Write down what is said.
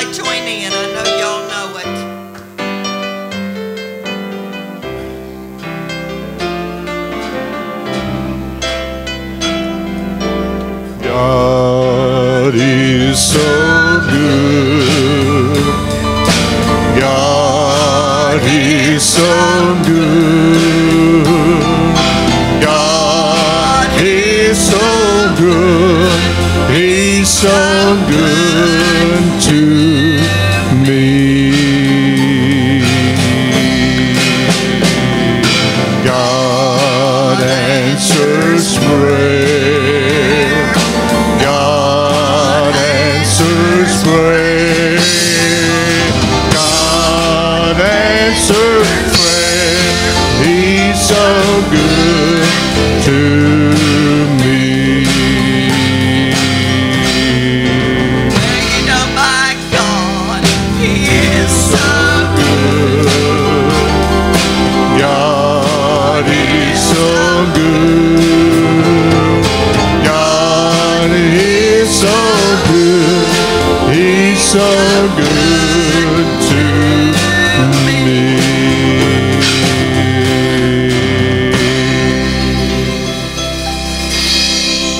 Everybody join in. I know y'all know it. God is so good. God is so good. God is so good. Answers prayer. God answers prayer. God answers good. He's so good